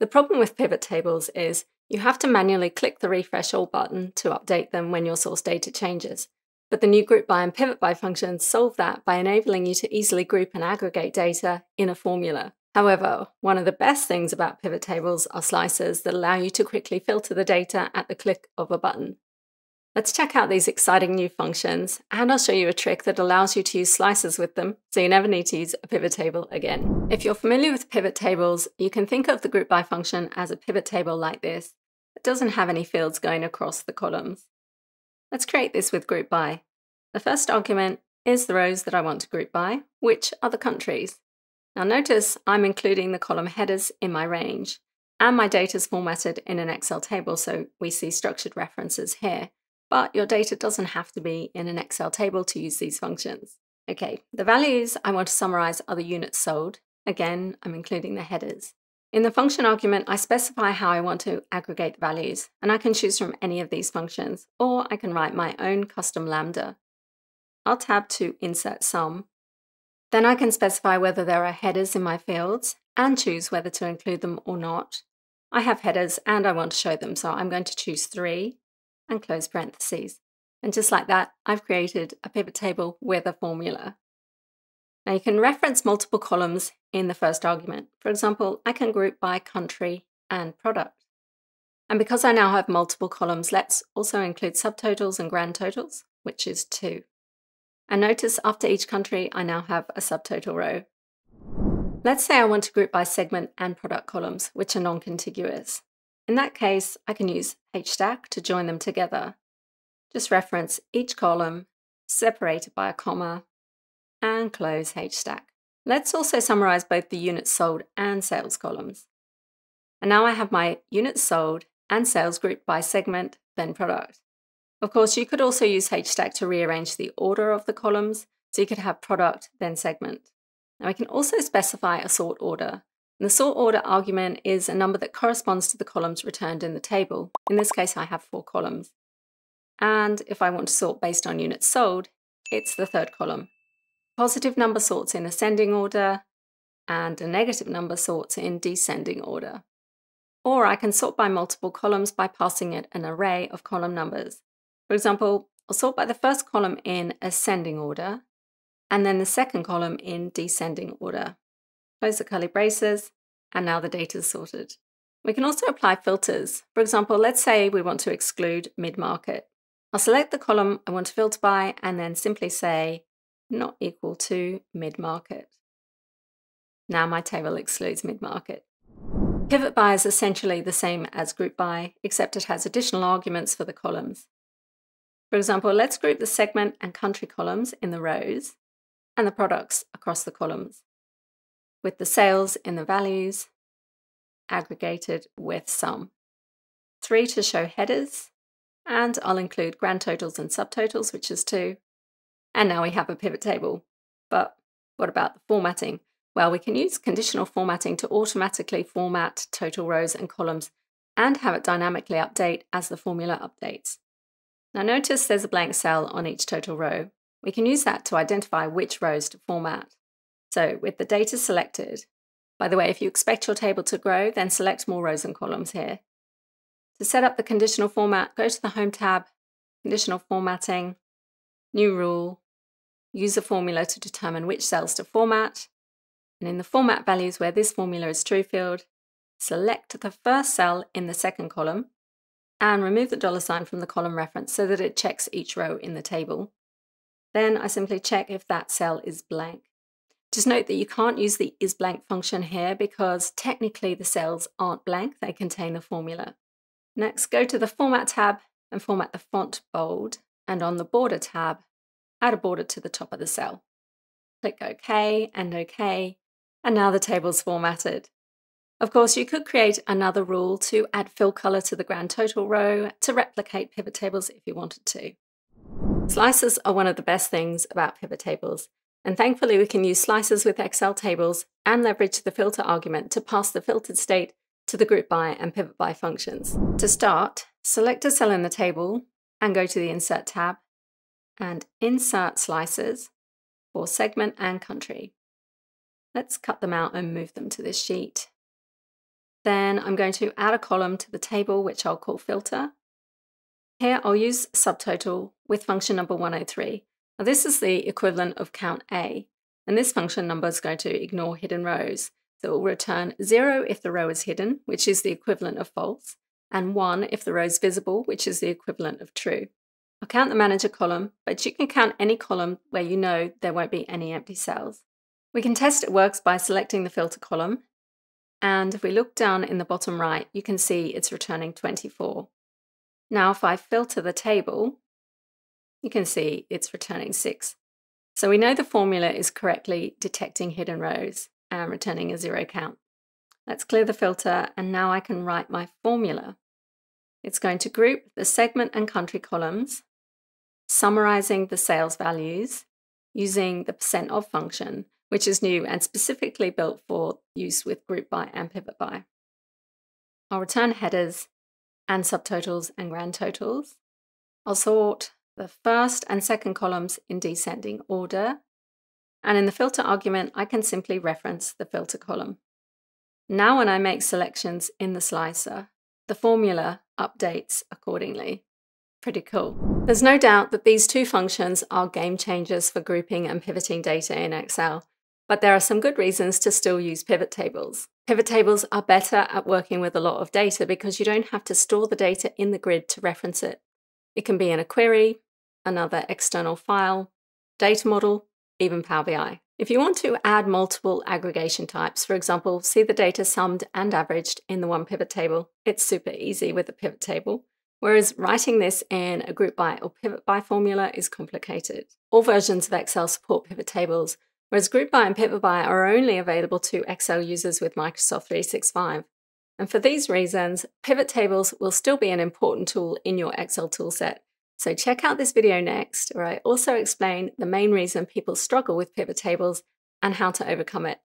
The problem with pivot tables is you have to manually click the refresh all button to update them when your source data changes. But the new group by and pivot by functions solve that by enabling you to easily group and aggregate data in a formula. However, one of the best things about pivot tables are slicers that allow you to quickly filter the data at the click of a button. Let's check out these exciting new functions, and I'll show you a trick that allows you to use slicers with them, so you never need to use a pivot table again. If you're familiar with pivot tables, you can think of the group by function as a pivot table like this. It doesn't have any fields going across the columns. Let's create this with group by. The first argument is the rows that I want to group by, which are the countries. Now notice I'm including the column headers in my range, and my data is formatted in an Excel table, so we see structured references here but your data doesn't have to be in an Excel table to use these functions. Okay, the values I want to summarize are the units sold. Again, I'm including the headers. In the function argument, I specify how I want to aggregate the values, and I can choose from any of these functions, or I can write my own custom lambda. I'll tab to insert sum. Then I can specify whether there are headers in my fields and choose whether to include them or not. I have headers and I want to show them, so I'm going to choose three and close parentheses. And just like that, I've created a pivot table with a formula. Now you can reference multiple columns in the first argument. For example, I can group by country and product. And because I now have multiple columns, let's also include subtotals and grand totals, which is two. And notice after each country, I now have a subtotal row. Let's say I want to group by segment and product columns, which are non-contiguous. In that case, I can use hstack to join them together. Just reference each column, separated by a comma, and close hstack. Let's also summarize both the units sold and sales columns. And now I have my units sold and sales grouped by segment, then product. Of course, you could also use hstack to rearrange the order of the columns, so you could have product, then segment. Now we can also specify a sort order. And the sort order argument is a number that corresponds to the columns returned in the table. In this case, I have four columns. And if I want to sort based on units sold, it's the third column. Positive number sorts in ascending order, and a negative number sorts in descending order. Or I can sort by multiple columns by passing it an array of column numbers. For example, I'll sort by the first column in ascending order, and then the second column in descending order. Close the curly braces, and now the data is sorted. We can also apply filters. For example, let's say we want to exclude mid-market. I'll select the column I want to filter by and then simply say not equal to mid-market. Now my table excludes mid-market. Pivot by is essentially the same as group by, except it has additional arguments for the columns. For example, let's group the segment and country columns in the rows and the products across the columns with the sales in the values aggregated with sum. Three to show headers, and I'll include grand totals and subtotals, which is two. And now we have a pivot table. But what about the formatting? Well, we can use conditional formatting to automatically format total rows and columns and have it dynamically update as the formula updates. Now notice there's a blank cell on each total row. We can use that to identify which rows to format. So with the data selected, by the way, if you expect your table to grow, then select more rows and columns here. To set up the conditional format, go to the Home tab, Conditional Formatting, New Rule, use a formula to determine which cells to format, and in the format values where this formula is true field, select the first cell in the second column and remove the dollar sign from the column reference so that it checks each row in the table. Then I simply check if that cell is blank. Just note that you can't use the isBlank function here because technically the cells aren't blank, they contain the formula. Next, go to the Format tab and format the font bold, and on the Border tab, add a border to the top of the cell. Click OK and OK, and now the table's formatted. Of course, you could create another rule to add fill color to the grand total row to replicate pivot tables if you wanted to. Slicers are one of the best things about pivot tables. And thankfully, we can use slicers with Excel tables and leverage the filter argument to pass the filtered state to the group by and pivot by functions. To start, select a cell in the table and go to the Insert tab and Insert Slicers for segment and country. Let's cut them out and move them to this sheet. Then I'm going to add a column to the table, which I'll call filter. Here I'll use subtotal with function number 103. Now this is the equivalent of count A, and this function number is going to ignore hidden rows. So it will return 0 if the row is hidden, which is the equivalent of false, and 1 if the row is visible, which is the equivalent of true. I'll count the manager column, but you can count any column where you know there won't be any empty cells. We can test it works by selecting the filter column, and if we look down in the bottom right, you can see it's returning 24. Now if I filter the table, you can see it's returning 6. So we know the formula is correctly detecting hidden rows and returning a zero count. Let's clear the filter and now I can write my formula. It's going to group the segment and country columns, summarizing the sales values using the percent of function, which is new and specifically built for use with group by and pivot by. I'll return headers and subtotals and grand totals. I'll sort the first and second columns in descending order and in the filter argument, I can simply reference the filter column. Now when I make selections in the slicer, the formula updates accordingly. Pretty cool. There's no doubt that these two functions are game changers for grouping and pivoting data in Excel, but there are some good reasons to still use pivot tables. Pivot tables are better at working with a lot of data because you don't have to store the data in the grid to reference it. It can be in a query, another external file, data model, even Power BI. If you want to add multiple aggregation types, for example, see the data summed and averaged in the one pivot table, it's super easy with a pivot table. Whereas writing this in a group by or pivot by formula is complicated. All versions of Excel support pivot tables, whereas group by and pivot by are only available to Excel users with Microsoft 365. And for these reasons, pivot tables will still be an important tool in your Excel toolset, so check out this video next, where I also explain the main reason people struggle with pivot tables and how to overcome it.